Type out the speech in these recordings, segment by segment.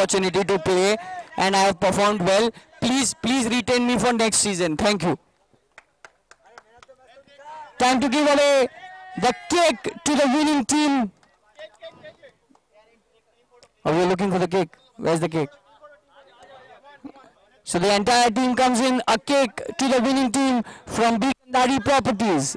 opportunity to play and I have performed well. Please, please retain me for next season. Thank you. Time to give away the cake to the winning team. Oh, Are we looking for the cake? Where's the cake? So the entire team comes in a cake to the winning team from Beacon Properties.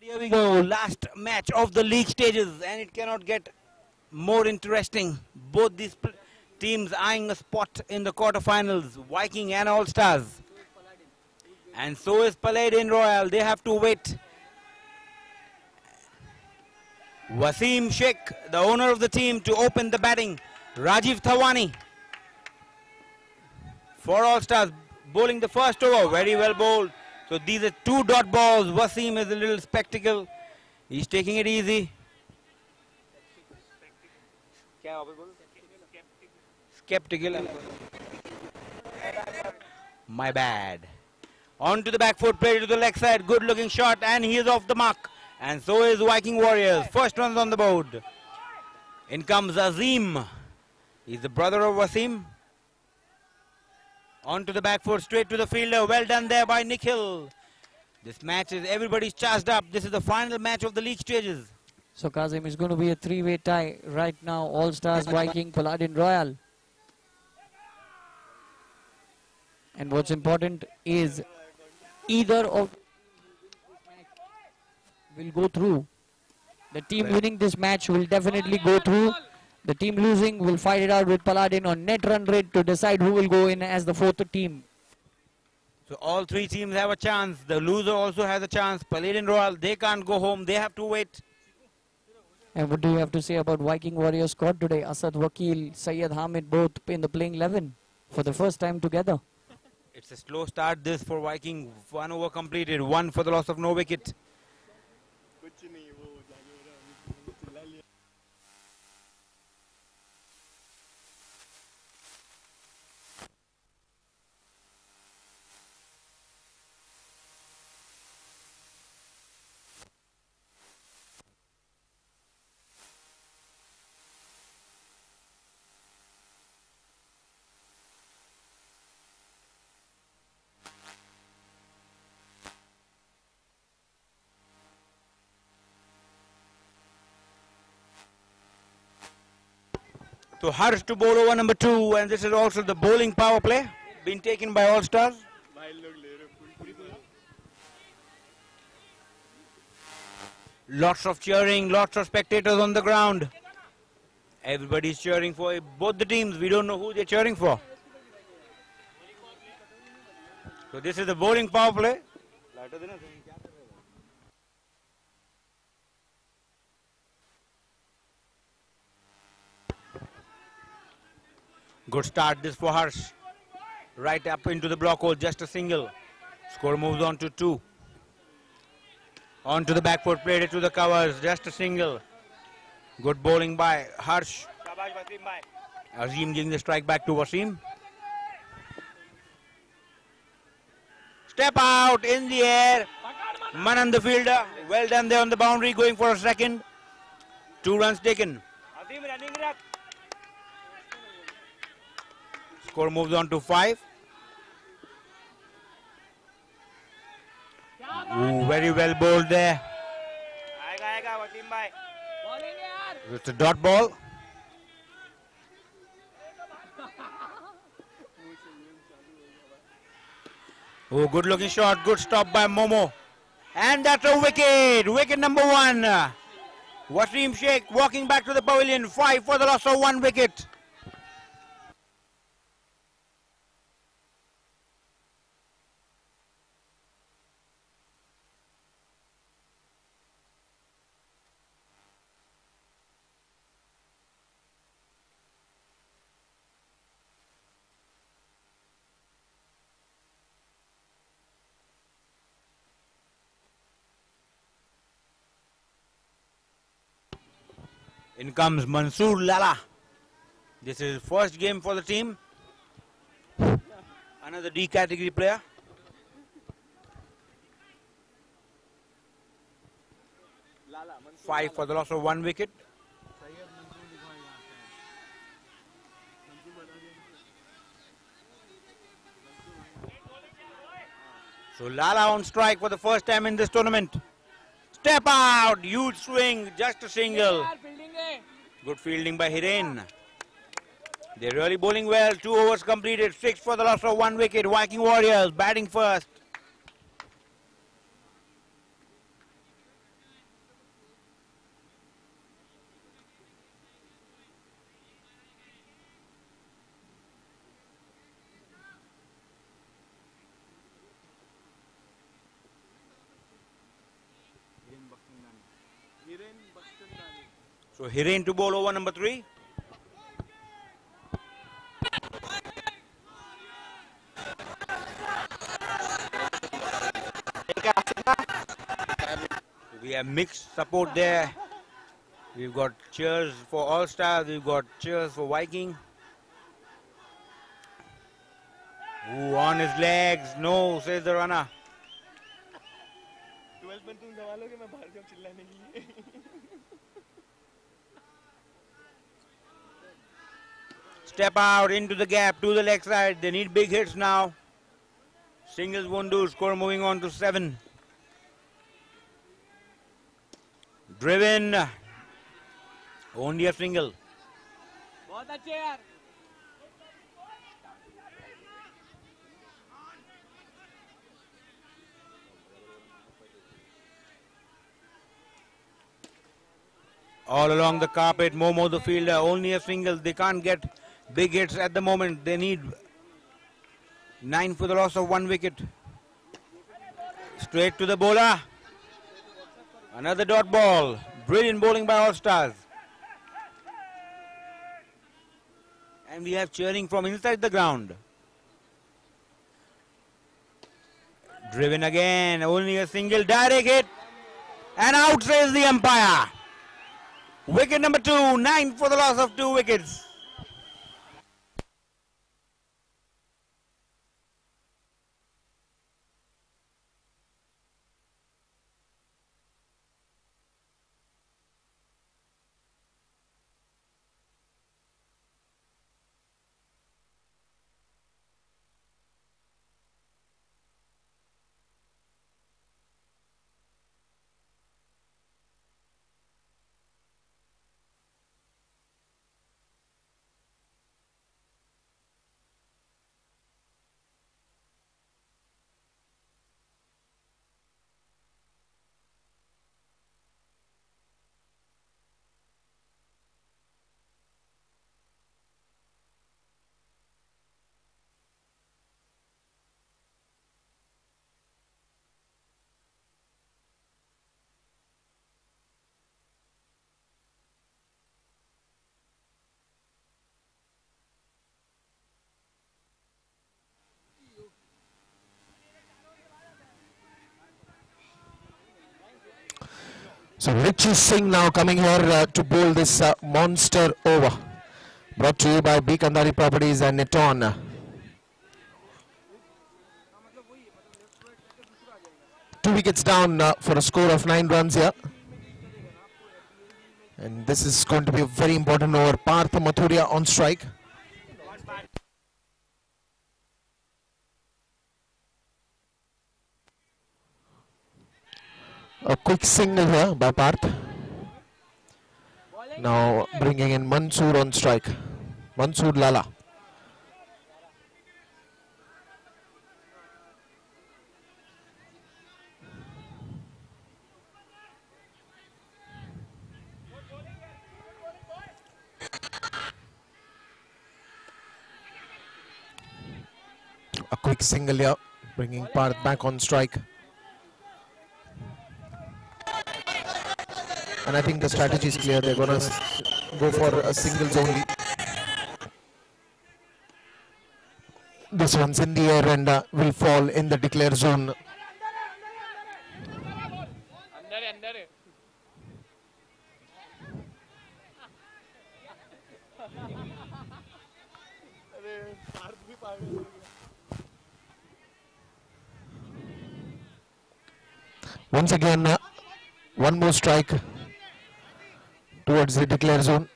Here we go, last match of the league stages, and it cannot get more interesting. Both these teams eyeing a spot in the quarterfinals, Viking and All Stars. And so is Paladin Royal. They have to wait. Wasim Sheikh, the owner of the team, to open the batting. Rajiv Thawani for All Stars, bowling the first over. Very well bowled. So these are two dot balls. Wasim is a little spectacle. He's taking it easy. Skeptical. My bad. On to the back foot, play to the leg side. Good looking shot, and he is off the mark. And so is Viking Warriors. First runs on the board. In comes Azim. He's the brother of Wasim. On to the back foot, straight to the fielder. Well done there by Nikhil. This match is everybody's charged up. This is the final match of the league stages. So Kazim is going to be a three-way tie right now. All Stars, Viking, Paladin Royal. And what's important is either of will go through. The team winning this match will definitely go through. The team losing will fight it out with Paladin on net run rate to decide who will go in as the fourth team. So all three teams have a chance. The loser also has a chance. Paladin Royal, they can't go home. They have to wait. And what do you have to say about Viking Warriors squad today? Asad Wakil, Syed Hamid both in the playing 11 for the first time together. It's a slow start this for Viking. One over completed. One for the loss of no wicket. So Harsh to bowl over number two, and this is also the bowling power play being taken by All Stars. Lots of cheering, lots of spectators on the ground. Everybody's cheering for both the teams. We don't know who they're cheering for. So this is the bowling power play. Good start this for Harsh. Right up into the block hole, just a single. Score moves on to two. On to the back foot, played it to the covers, just a single. Good bowling by Harsh. Azim giving the strike back to Wasim. Step out in the air. Manan the fielder. Well done there on the boundary, going for a second. Two runs taken. Score moves on to five. Ooh, very well bowled there. It's a dot ball. Oh, good looking shot. Good stop by Momo. And that's a wicket. Wicket number one. Wasim Sheikh walking back to the pavilion. Five for the loss of one wicket. In comes Mansoor Lala. This is first game for the team. Another D category player. Five for the loss of one wicket. So Lala on strike for the first time in this tournament. Step out, huge swing, just a single. Good fielding by Hiren. They're really bowling well. Two overs completed. Six for the loss of one wicket. Viking Warriors batting first. So Hiren to bowl over number three. We have mixed support there. We've got cheers for All Stars. We've got cheers for Viking. Ooh, on his legs. No, says the runner. Step out into the gap to the leg side. They need big hits now. Singles won't do. Score moving on to seven. Driven. Only a single. All along the carpet, Momo the fielder, only a single. They can't get big hits at the moment. They need nine for the loss of one wicket. Straight to the bowler. Another dot ball. Brilliant bowling by All Stars. And we have cheering from inside the ground. Driven again, only a single direct hit. And out says the umpire. Wicket number two, nine for the loss of two wickets. So Richie Singh now coming here uh, to bowl this uh, monster over. Brought to you by B Kandari Properties and Neton. Two wickets down uh, for a score of nine runs here. And this is going to be a very important over. Parth Mathuria on strike. A quick single here by Parth. Now bringing in Mansoor on strike. Mansoor Lala. A quick single here, bringing Parth back on strike. And I think the strategy is clear. They're going to go for a single zone. This one's in the air and uh, will fall in the declare zone. Once again, uh, one more strike. Towards the declare zone.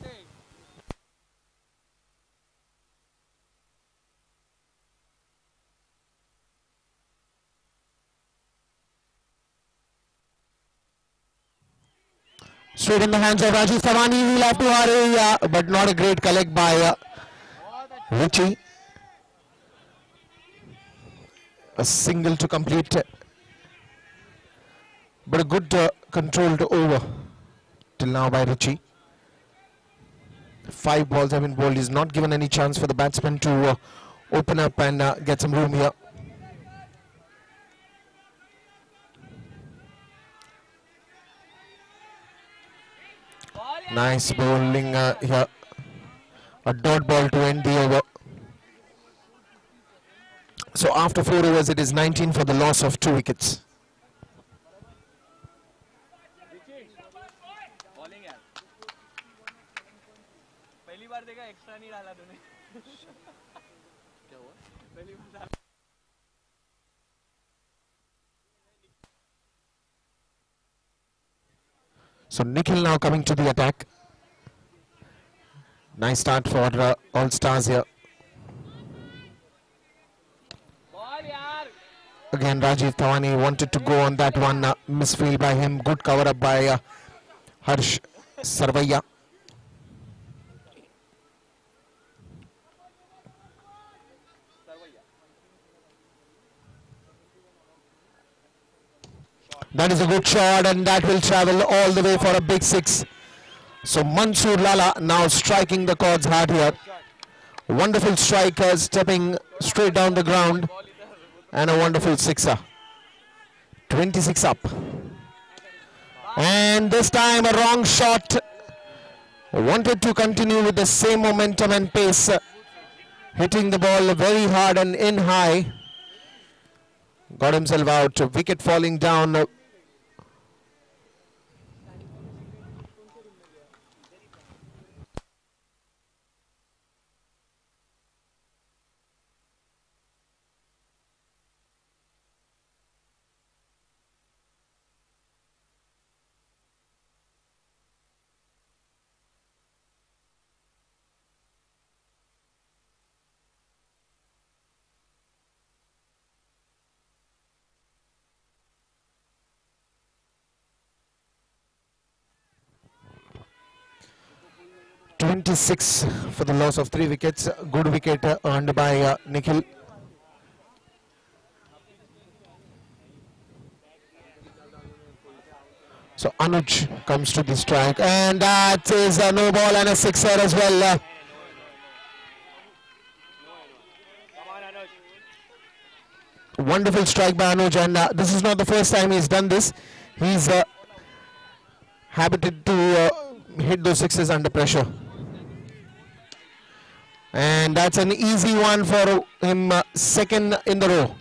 तू Straight in the hands of Rajiv Savani. He'll have to hurry, uh, but not a great collect by uh, Richie. a single to complete. But a good uh, controlled over. Till now by Richie five balls have been bowled. He's not given any chance for the batsman to uh, open up and uh, get some room here. Nice bowling uh, here. A dot ball to end the over. So after four overs, it is 19 for the loss of two wickets. So Nikhil now coming to the attack. Nice start for uh, all stars here. Again, Rajiv Thawani wanted to go on that one. Uh, misfield by him. Good cover up by uh, Harsh Sarvaiya. That is a good shot and that will travel all the way for a big six. So Mansoor Lala now striking the chords hard here. Wonderful striker stepping straight down the ground and a wonderful sixer. 26 up. And this time a wrong shot. Wanted to continue with the same momentum and pace. Hitting the ball very hard and in high. Got himself out. Wicket falling down. 26 for the loss of three wickets. Good wicket earned by uh, Nikhil. So Anuj comes to the strike and that is a no ball and a sixer as well. Uh, wonderful strike by Anuj and uh, this is not the first time he's done this. He's uh, habited to uh, hit those sixes under pressure. And that's an easy one for him, uh, second in the row.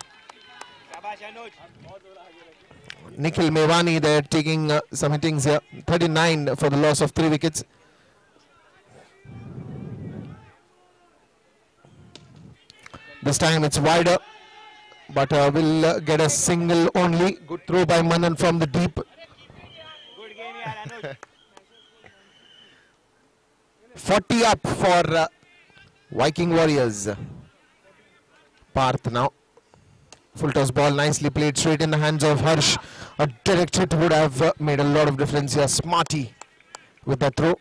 Nikhil Mevani, they're taking uh, some hittings here. 39 for the loss of three wickets. This time it's wider, but uh, will uh, get a single only. Good throw by Manan from the deep. Forty up for uh, Viking Warriors. Parth now. Full toss ball nicely played straight in the hands of Harsh. A direct hit would have made a lot of difference here. Smarty with that throw.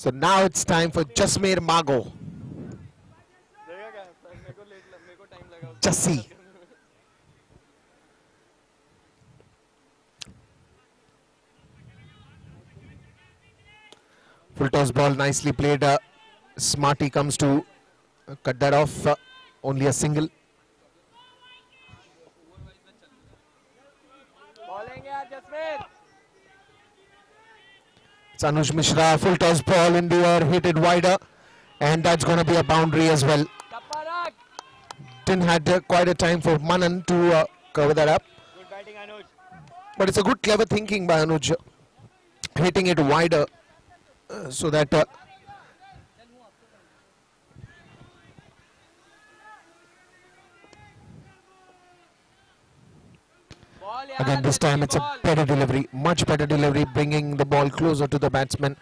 So now it's time for Jasmeer Mago. Jassi. Full toss ball nicely played. Uh, Smarty comes to uh, cut that off. Uh, only a single. It's Anuj Mishra, full toss ball in the air, hit it wider. And that's going to be a boundary as well. Didn't have uh, quite a time for Manan to uh, cover that up. Batting, but it's a good clever thinking by Anuj. Hitting it wider uh, so that uh, Again, this time it's a better delivery, much better delivery, bringing the ball closer to the batsman,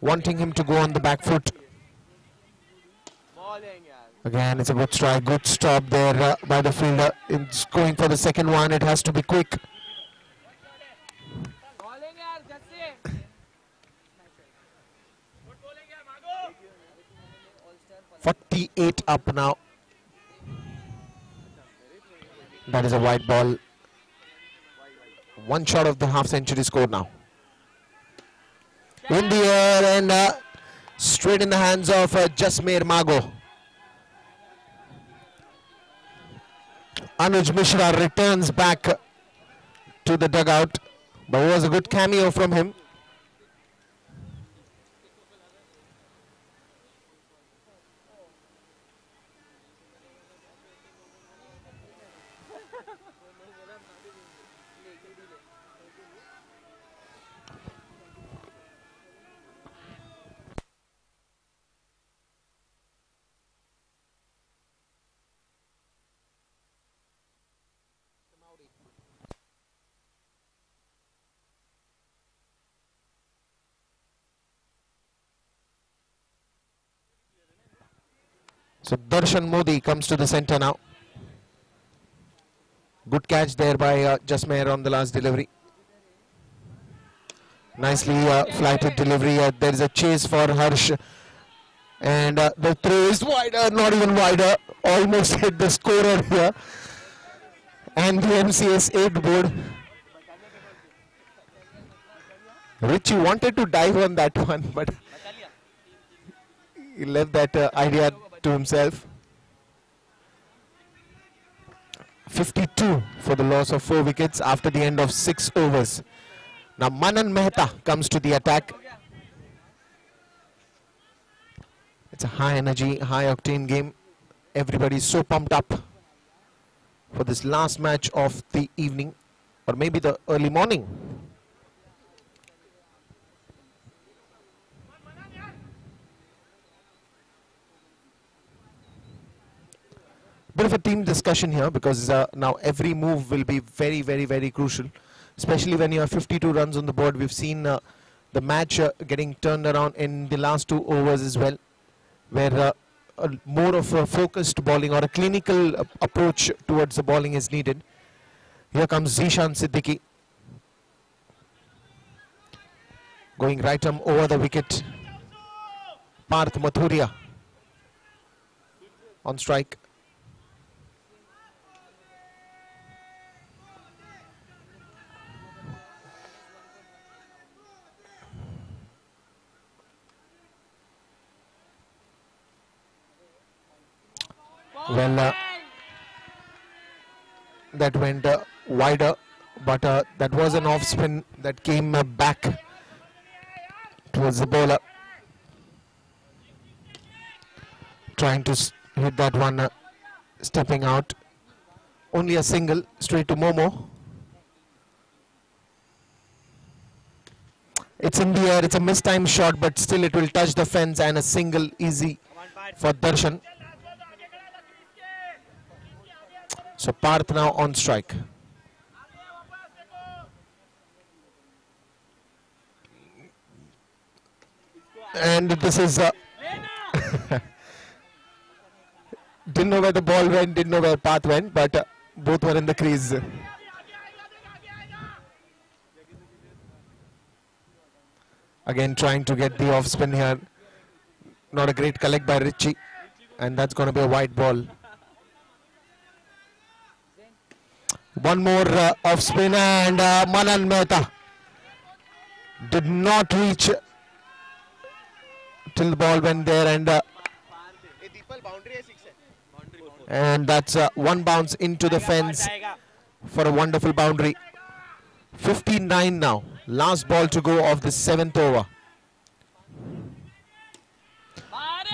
wanting him to go on the back foot. Again, it's a good strike, good stop there uh, by the fielder. It's going for the second one, it has to be quick. Forty-eight up now. That is a white ball one shot of the half century score now. In the air and uh, straight in the hands of uh, Jasmeer Mago. Anuj Mishra returns back to the dugout, but it was a good cameo from him. So Darshan Modi comes to the center now. Good catch there by uh, on the last delivery. Nicely uh, flighted delivery. Uh, there is a chase for Harsh. And uh, the throw is wider, not even wider. Almost hit the scorer here. And the MCS 8 board. Richie wanted to dive on that one, but he left that uh, idea to himself. 52 for the loss of four wickets after the end of six overs. Now Manan Mehta comes to the attack. It's a high energy, high octane game. Everybody's so pumped up for this last match of the evening or maybe the early morning. Bit of a team discussion here because uh, now every move will be very, very, very crucial, especially when you have 52 runs on the board. We've seen uh, the match uh, getting turned around in the last two overs as well, where uh, more of a focused bowling or a clinical uh, approach towards the bowling is needed. Here comes Zishan Siddiqui. Going right arm over the wicket. Parth Mathuria on strike. Well, uh, that went uh, wider, but uh, that was an off spin that came uh, back towards the bowler. Trying to hit that one, uh, stepping out. Only a single, straight to Momo. It's in the air, it's a mistimed shot, but still it will touch the fence and a single easy for Darshan. So Parth now on strike. And this is uh, didn't know where the ball went, didn't know where Parth went, but uh, both were in the crease. Again trying to get the off spin here. Not a great collect by Richie. And that's going to be a white ball. One more uh, off spin and uh, Manan Mehta did not reach till the ball went there and uh, and that's uh, one bounce into the fence for a wonderful boundary. 59 now. Last ball to go of the seventh over.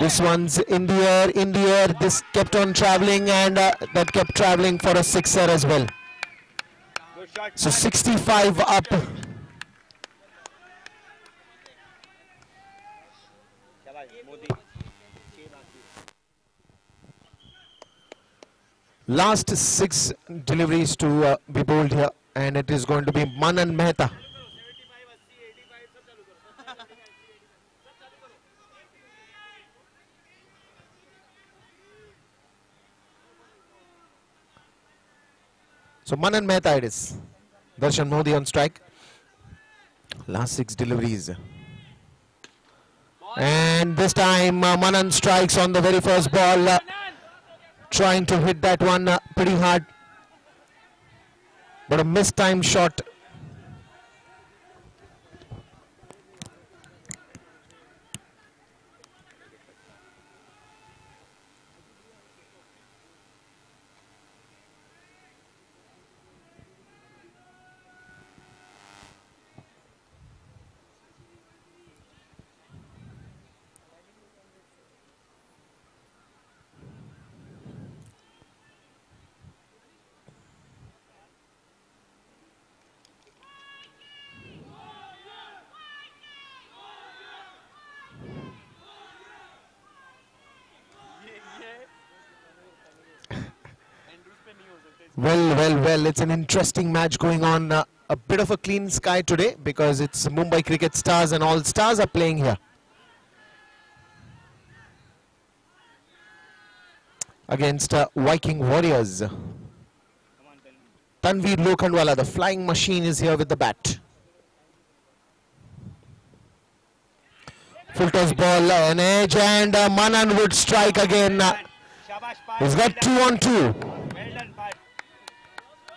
This one's in the air, in the air. This kept on traveling and uh, that kept traveling for a sixer as well. So 65 up. Last six deliveries to uh, be bowled here and it is going to be Manan Mehta. So Manan Mehta it is. Darshan Modi on strike. Last six deliveries. And this time uh, Manan strikes on the very first ball. uh, trying to hit that one uh, pretty hard. But a mistimed shot well, it's an interesting match going on. Uh, a bit of a clean sky today because it's Mumbai Cricket Stars and all stars are playing here. Against uh, Viking Warriors. Tanvir Lokhandwala, the flying machine, is here with the bat. Full toss ball, an edge, and uh, Manan would strike again. Uh, he's got two on two.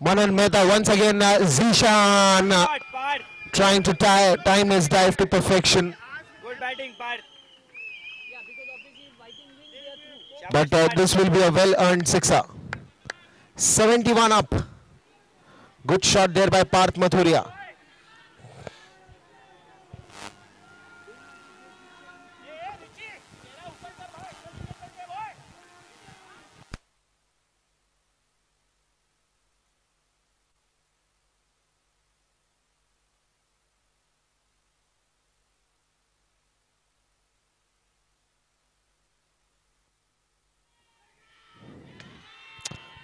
Manan Mehta once again uh, Zishan uh, trying to tie, time his dive to perfection. Good batting, Parth. But uh, this will be a well-earned sixer. 71 up. Good shot there by Parth Mathuria.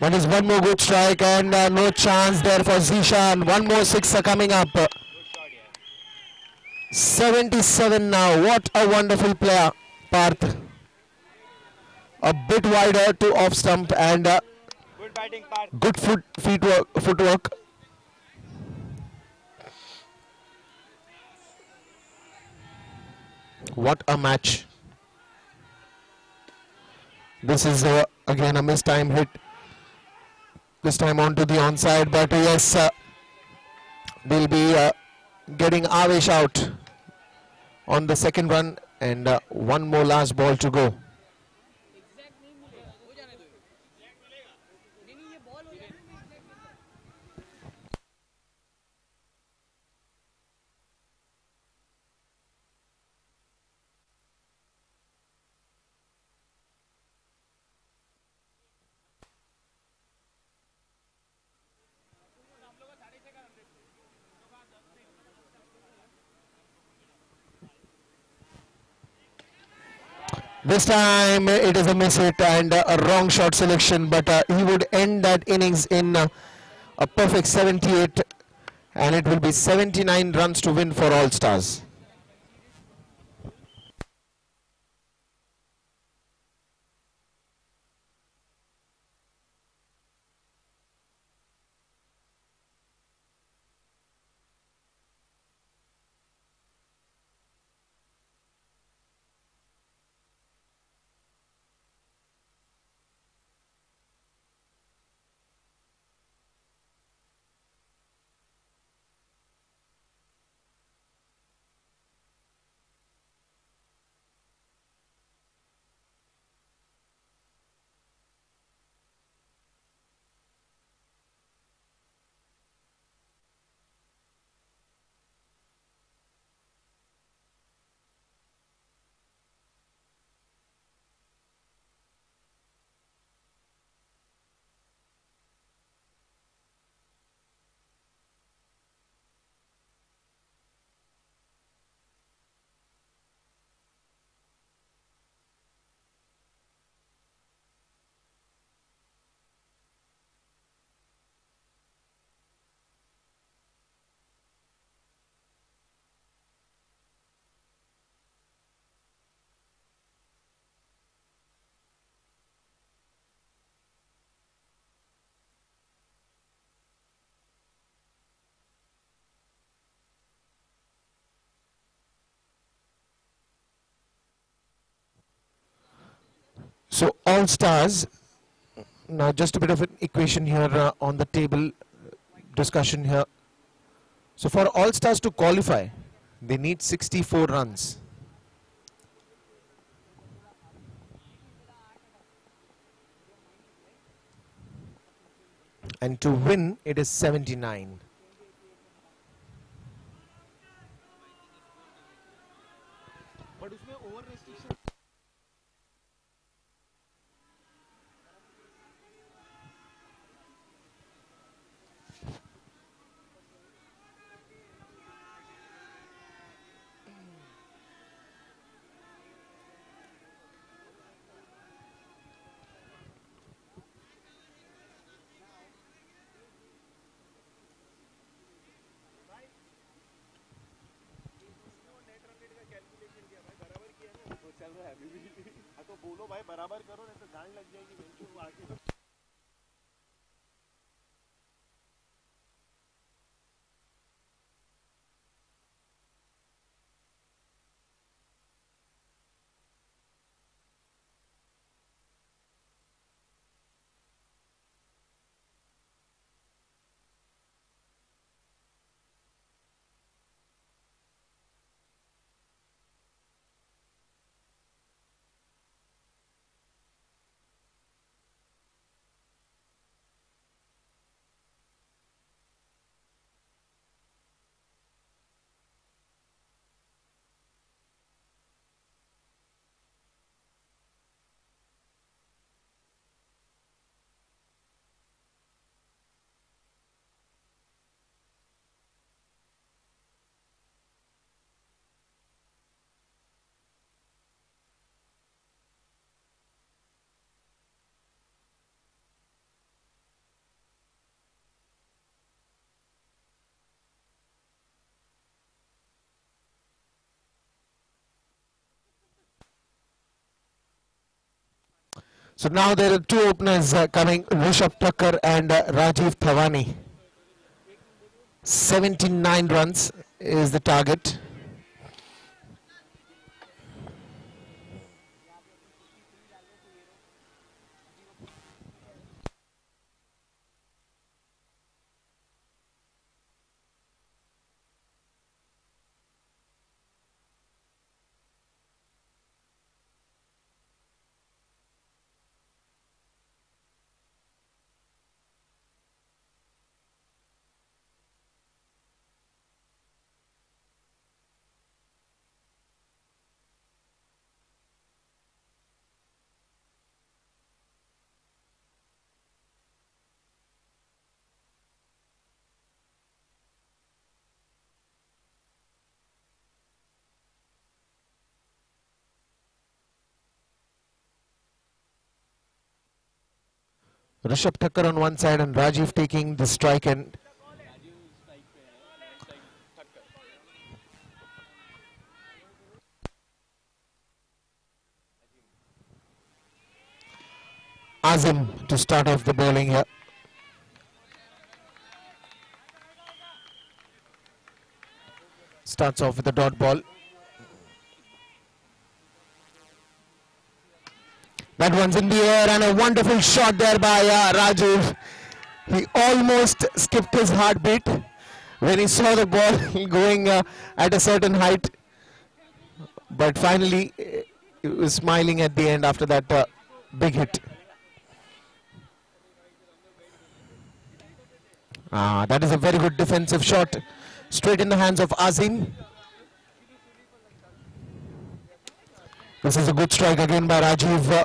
That is one more good strike and uh, no chance there for Zishan. One more sixer coming up. 77 now. What a wonderful player, Parth. A bit wider to off stump and uh, good, batting, good foot footwork. footwork. What a match. This is uh, again a missed time hit this time onto the onside, but yes, uh, they'll be uh, getting Avesh out on the second run and uh, one more last ball to go. This time it is a miss hit and a wrong shot selection, but uh, he would end that innings in uh, a perfect 78 and it will be 79 runs to win for All Stars. So all stars, now just a bit of an equation here uh, on the table discussion here. So for all stars to qualify, they need 64 runs. And to win, it is 79. भाई बराबर करो नहीं तो जान लग जाएगी आगे तो So now there are two openers uh, coming, Rishabh Thakkar and uh, Rajiv Thawani. 79 runs is the target. Rishabh Thakkar on one side and Rajiv taking the strike and Azim to start off the bowling here. Starts off with a dot ball. That one's in the air and a wonderful shot there by uh, Rajiv. He almost skipped his heartbeat when he saw the ball going uh, at a certain height. But finally, he was smiling at the end after that uh, big hit. Ah, that is a very good defensive shot. Straight in the hands of Azim. This is a good strike again by Rajiv. uh,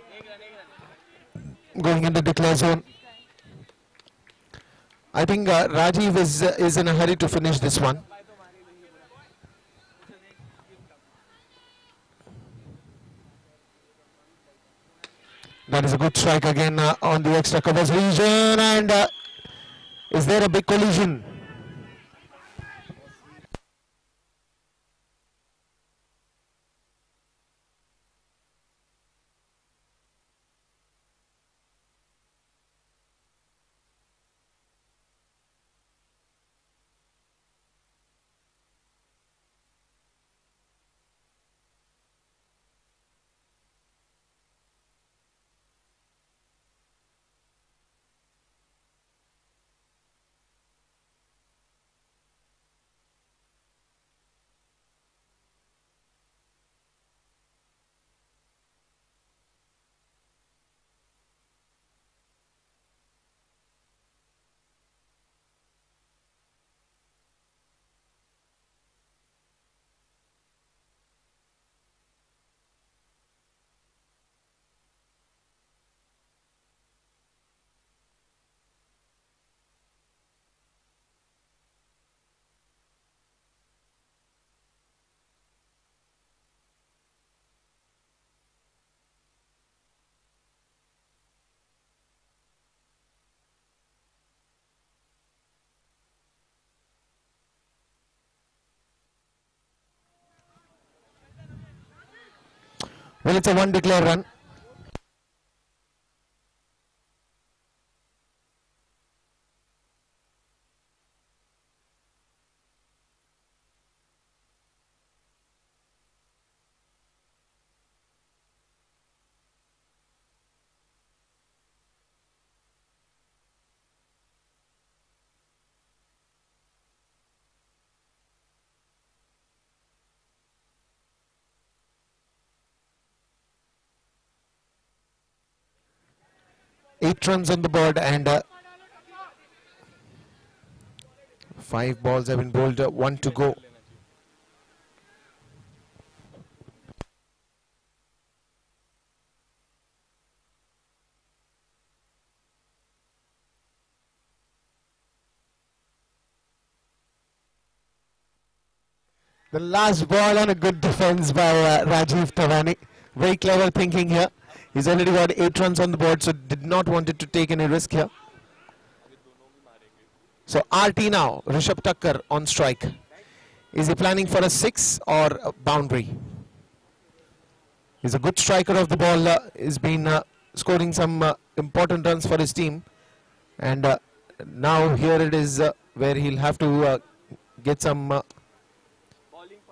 going into declare zone. I think uh, Rajiv is uh, is in a hurry to finish this one. That is a good strike again uh, on the extra covers region and uh, is there a big collision? Well, it's a one declare run. Eight runs on the board and uh, five balls have been bowled. Uh, one to go. The last ball on a good defense by uh, Rajiv Thawani. Very clever thinking here. He's already got eight runs on the board, so did not want it to take any risk here. So RT now, Rishabh Thakkar on strike. Is he planning for a six or a boundary? He's a good striker of the ball. Uh, he's been uh, scoring some uh, important runs for his team. And uh, now here it is uh, where he'll have to uh, get some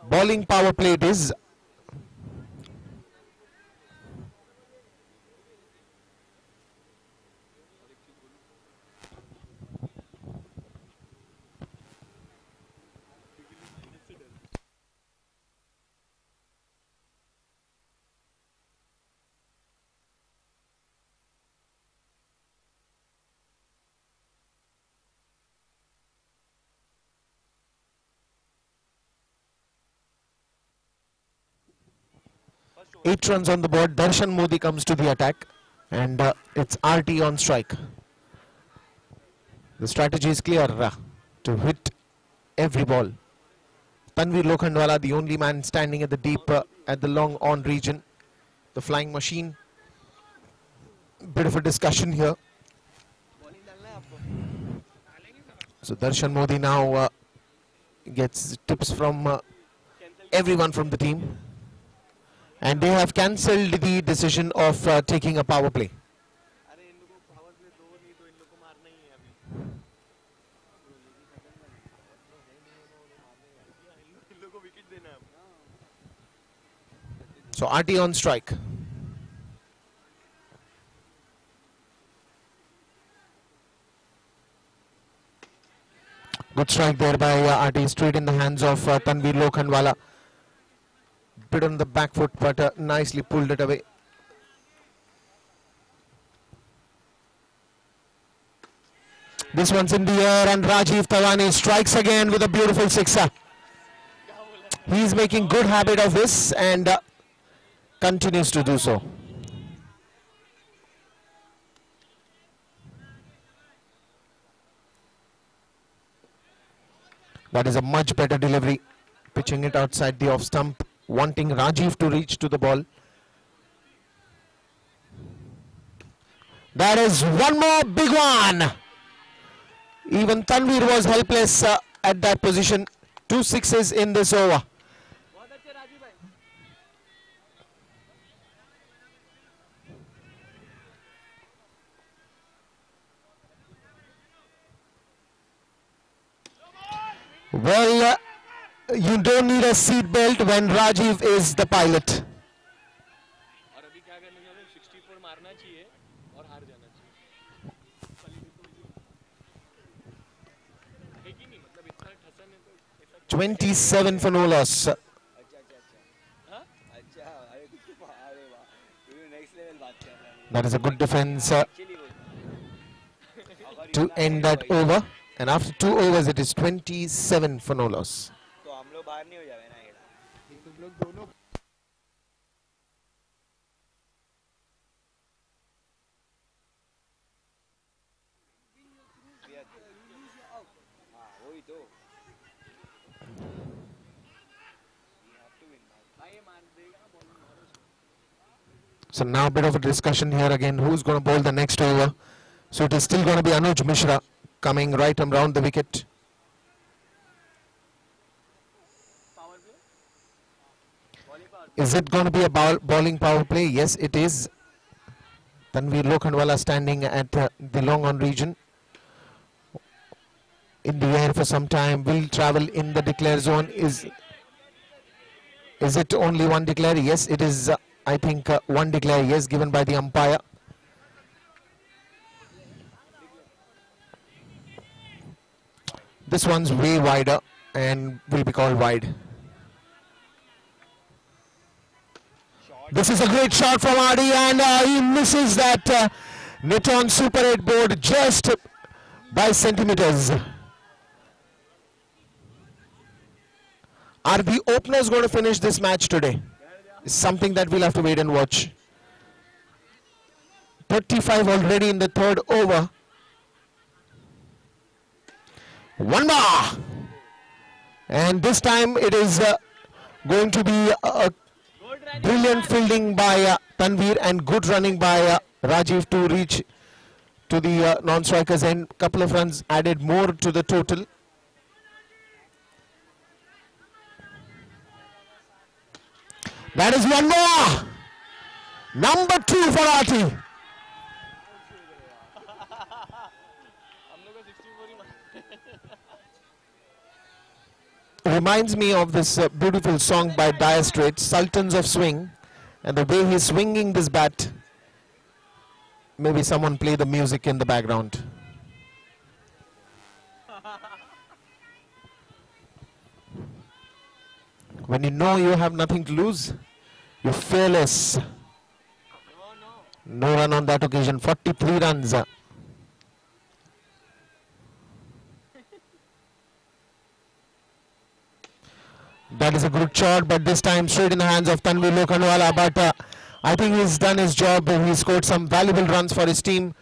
bowling power play it is. Eight runs on the board. Darshan Modi comes to the attack, and uh, it's RT on strike. The strategy is clear uh, to hit every ball. Tanvir Lokhandwala, the only man standing at the deep, uh, at the long on region. The flying machine. Bit of a discussion here. So Darshan Modi now uh, gets tips from uh, everyone from the team and they have cancelled the decision of uh, taking a power play. So RT on strike. Good strike there by uh, RT straight in the hands of uh, Tanvir Lokhandwala bit on the back foot, but uh, nicely pulled it away. This one's in the air, and Rajiv Thawani strikes again with a beautiful sixer. He's making good habit of this and uh, continues to do so. That is a much better delivery, pitching it outside the off stump wanting Rajiv to reach to the ball. there is one more big one. Even Tanvir was helpless uh, at that position. Two sixes in this over. Well, uh, you don't need a seat belt when Rajiv is the pilot. Twenty-seven for no loss. That is a good defense uh, to end that over. And after two overs, it is 27 for no loss. तो हम लोग बाहर नहीं हो जावे ना ये हाँ वही तो So now a bit of a discussion here again. Who's going to bowl the next over? So it is still going to be Anuj Mishra coming right around the wicket. Is it going to be a bowl, bowling power play? Yes, it is. Tanveer Lokhandwala standing at uh, the long on region. In the air for some time, will travel in the declare zone. Is is it only one declare? Yes, it is. Uh, I think uh, one declare. Yes, given by the umpire. This one's way wider and will be called wide. This is a great shot from Adi and uh, he misses that uh, Neton Super 8 board just by centimeters. Are the openers going to finish this match today? It's something that we'll have to wait and watch. 35 already in the third over. One more. And this time it is uh, going to be a brilliant fielding by uh, Tanveer and good running by uh, Rajiv to reach to the uh, non-strikers end. Couple of runs added more to the total. That is one more. Number two for Arti. Reminds me of this uh, beautiful song by Dire Straits, Sultans of Swing, and the way he's swinging this bat. Maybe someone play the music in the background. When you know you have nothing to lose, you're fearless. No run on that occasion, 43 runs. That is a good shot, but this time straight in the hands of Tanveer Lokhandwala. But uh, I think he's done his job. He scored some valuable runs for his team.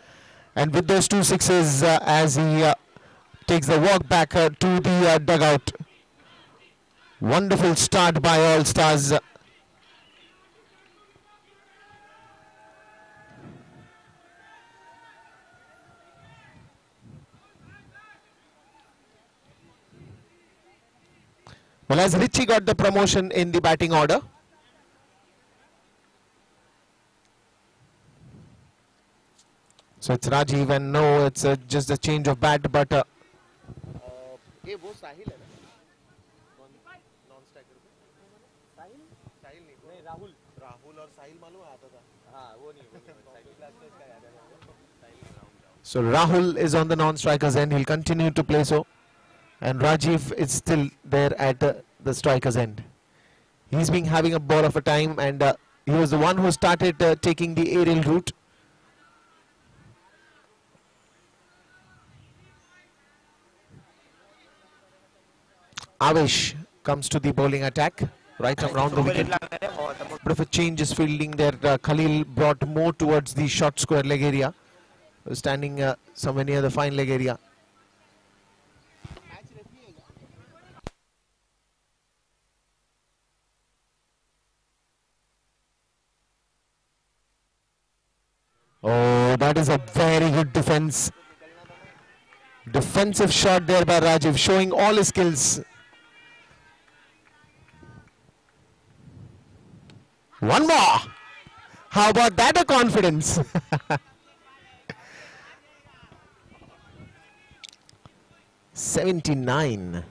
And with those two sixes, uh, as he uh, takes the walk back uh, to the uh, dugout. Wonderful start by All Stars. Well, as Richie got the promotion in the batting order. So it's Rajiv and no, it's uh, just a change of bat, but... Uh, so Rahul is on the non-strikers end. He'll continue to play so and Rajiv is still there at uh, the strikers end. He's been having a ball of a time, and uh, he was the one who started uh, taking the aerial route. Avesh comes to the bowling attack right around the wicket. Bit of a change is fielding there. Uh, Khalil brought more towards the short square leg area, standing uh, somewhere near the fine leg area. Oh, that is a very good defense. Defensive shot there by Rajiv, showing all his skills. One more. How about that a confidence? Seventy-nine.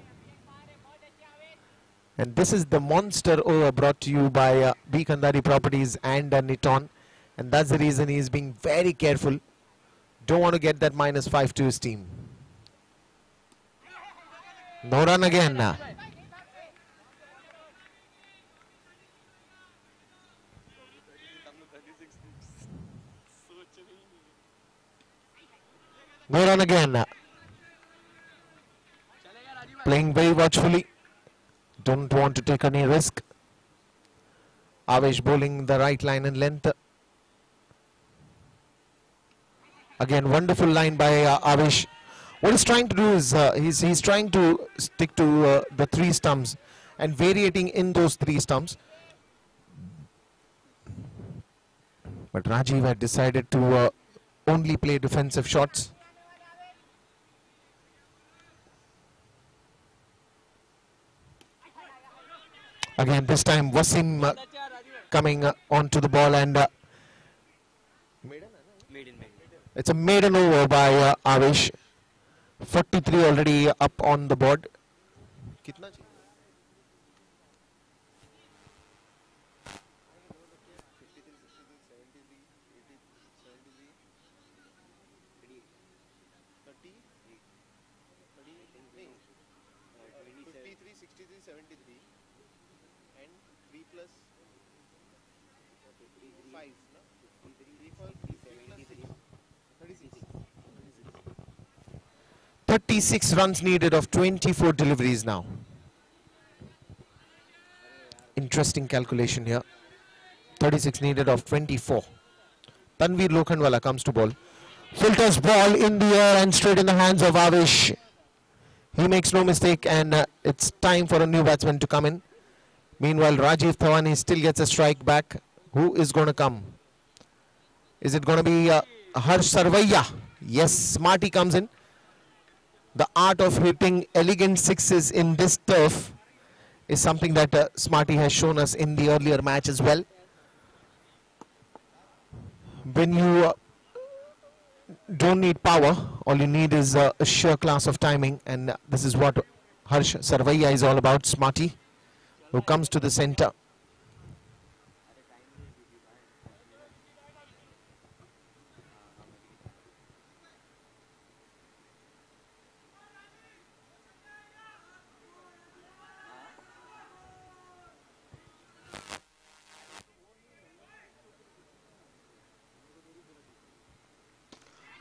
And this is the monster over brought to you by uh, B Kandari Properties and uh, Niton. And that's the reason he's being very careful. Don't want to get that minus five to his team. No run again. uh. No run again. uh. Playing very watchfully. Don't want to take any risk. Avesh bowling the right line and length. Again, wonderful line by uh, Avesh. What he's trying to do is uh, he's he's trying to stick to uh, the three stumps and variating in those three stumps. But Rajiv had decided to uh, only play defensive shots. Again, this time Wasim uh, coming uh, onto the ball and uh, it's a maiden over by uh, Avish. 43 already up on the board. 36 runs needed of 24 deliveries now. Interesting calculation here. 36 needed of 24. Tanveer Lokhandwala comes to ball. Filters ball in the air and straight in the hands of Avish. He makes no mistake and uh, it's time for a new batsman to come in. Meanwhile, Rajiv Thawani still gets a strike back. Who is going to come? Is it going to be uh, Harsh Sarvaiya? Yes, Smarty comes in the art of hitting elegant sixes in this turf is something that uh, Smarty has shown us in the earlier match as well. When you uh, don't need power, all you need is uh, a sheer class of timing, and this is what Harsh Sarvaiya is all about. Smarty, who comes to the center.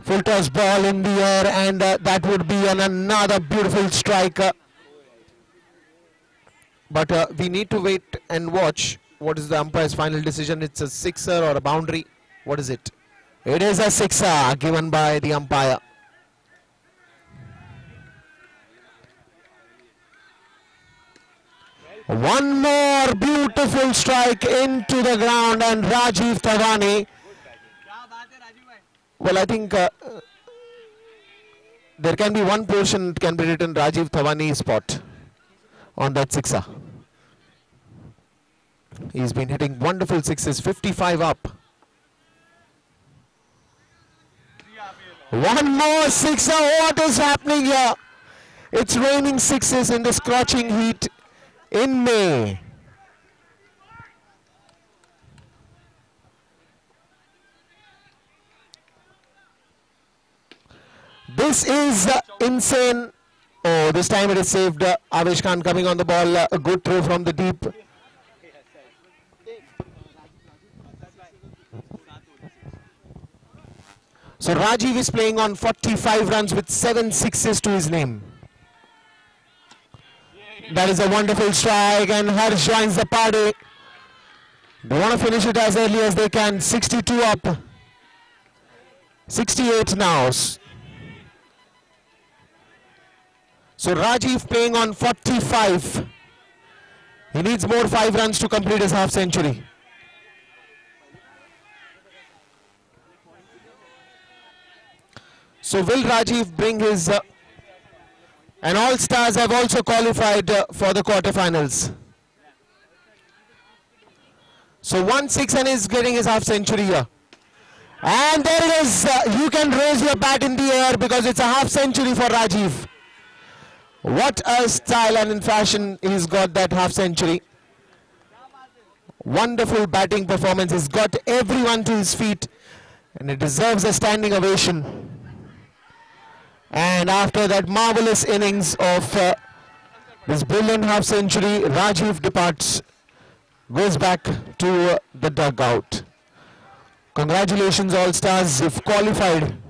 Full toss ball in the air, and uh, that would be an, another beautiful strike. uh, but uh, we need to wait and watch what is the umpire's final decision. It's a sixer or a boundary. What is it? It is a sixer given by the umpire. One more beautiful strike into the ground, and Rajiv Thawani. Well, I think uh, there can be one portion it can be written Rajiv Thawani spot on that sixer. He's been hitting wonderful sixes, 55 up. One more sixer. What is happening here? It's raining sixes in the scorching heat in May. This is insane. Oh, this time it is saved. Uh, Khan coming on the ball. A good throw from the deep. So Rajiv is playing on 45 runs with 7 sixes to his name. That is a wonderful strike and Harsh joins the party. They want to finish it as early as they can. 62 up. 68 now. So Rajiv playing on 45. He needs more 5 runs to complete his half century. So will Rajiv bring his uh, and all stars have also qualified uh, for the quarterfinals. So 1-6 and is getting his half century here. And there it is. Uh, you can raise your bat in the air because it's a half century for Rajiv. What a style and in fashion he's got that half century. Wonderful batting performance. He's got everyone to his feet and it deserves a standing ovation. And after that marvelous innings of uh, this brilliant half century, Rajiv departs, goes back to uh, the dugout. Congratulations, All Stars, you've qualified.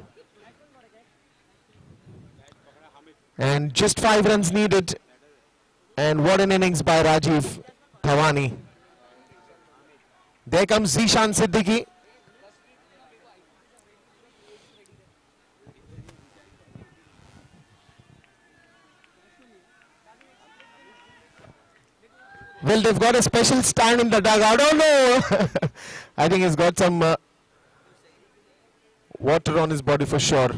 And just five runs needed. And what an innings by Rajiv Thawani. There comes Zishan Siddiqui. Well, they've got a special stand in the dugout. Oh no! I think he's got some uh, water on his body for sure.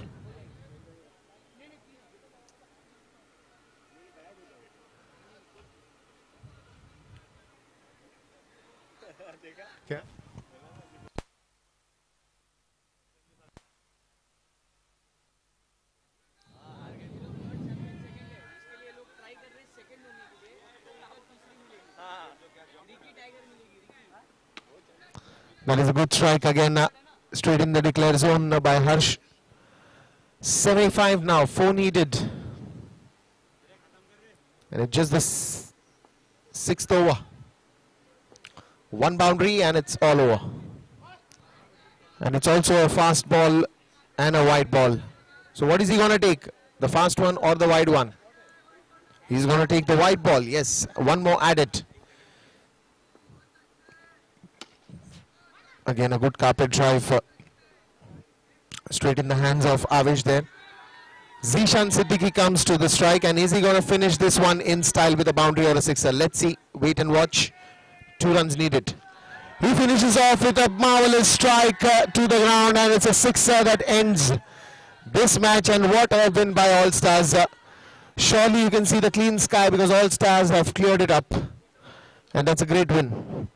That is a good strike again, uh, straight in the declare zone uh, by Harsh. 75 now, 4 needed. And it's just the sixth over. One boundary and it's all over. And it's also a fast ball and a wide ball. So what is he going to take? The fast one or the wide one? He's going to take the wide ball. Yes, one more added. Again, a good carpet drive uh, straight in the hands of Avish there. Zishan Siddiqui comes to the strike and is he going to finish this one in style with a boundary or a sixer? Let's see. Wait and watch. Two runs needed. He finishes off with a marvelous strike uh, to the ground and it's a sixer that ends this match and what a win by All Stars. Uh, surely you can see the clean sky because All Stars have cleared it up and that's a great win.